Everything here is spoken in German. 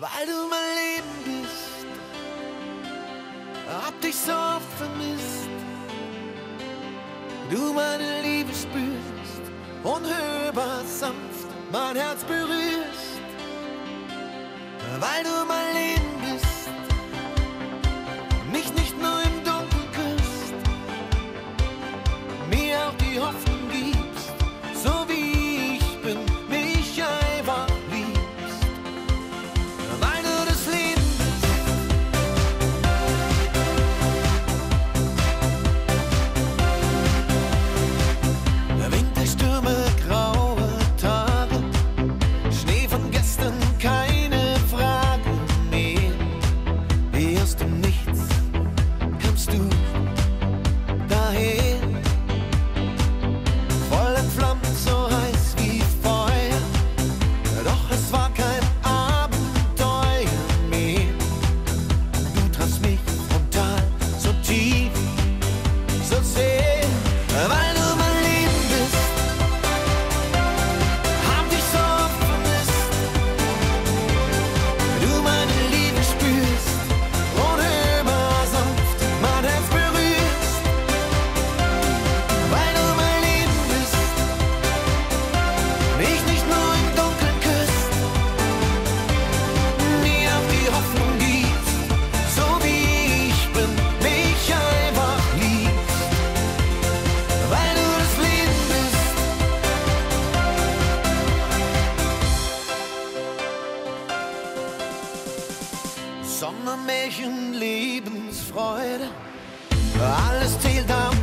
weil du mein Leben bist. Hab dich so oft vermisst, du meine Liebe spürst, unhörbar sanft mein Herz berührst, weil du So say Sommermärchen, Lebensfreude, alles zählt ab